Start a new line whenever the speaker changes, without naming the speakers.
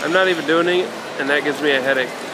I'm not even doing it, and that gives me a headache.